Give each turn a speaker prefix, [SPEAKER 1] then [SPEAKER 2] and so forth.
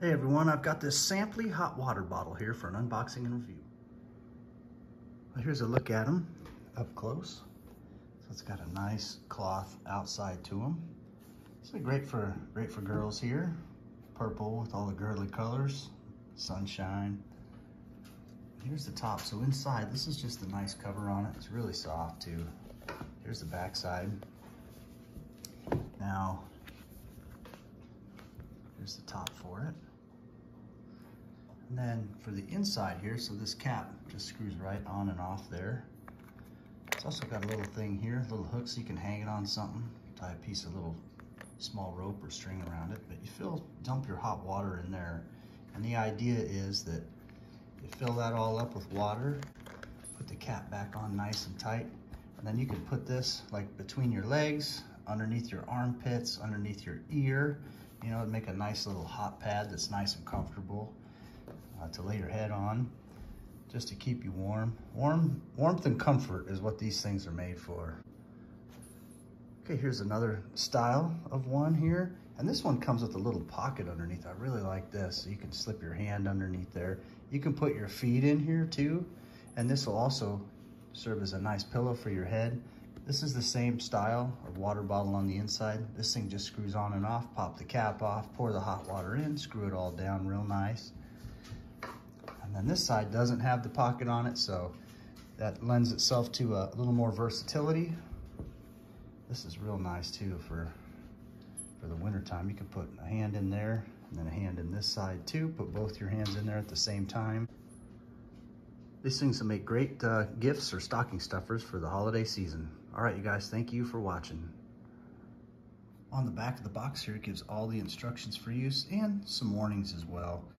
[SPEAKER 1] Hey everyone, I've got this Samply hot water bottle here for an unboxing and review. Well, here's a look at them up close. So it's got a nice cloth outside to them. It's great for great for girls here. Purple with all the girly colors, sunshine. Here's the top. So inside, this is just a nice cover on it. It's really soft too. Here's the back side. Now, here's the top for it. And then for the inside here, so this cap just screws right on and off there. It's also got a little thing here, little hook so you can hang it on something. Tie a piece of little small rope or string around it. But you fill, dump your hot water in there. And the idea is that you fill that all up with water, put the cap back on nice and tight, and then you can put this like between your legs, underneath your armpits, underneath your ear, you know, make a nice little hot pad that's nice and comfortable uh, to lay your head on, just to keep you warm. Warm, Warmth and comfort is what these things are made for. Okay, here's another style of one here. And this one comes with a little pocket underneath. I really like this. So you can slip your hand underneath there. You can put your feet in here too. And this will also serve as a nice pillow for your head. This is the same style of water bottle on the inside. This thing just screws on and off, pop the cap off, pour the hot water in, screw it all down real nice. And then this side doesn't have the pocket on it, so that lends itself to a little more versatility. This is real nice too for, for the winter time. You can put a hand in there and then a hand in this side too. Put both your hands in there at the same time. These things will make great uh, gifts or stocking stuffers for the holiday season. All right, you guys, thank you for watching. On the back of the box here, it gives all the instructions for use and some warnings as well.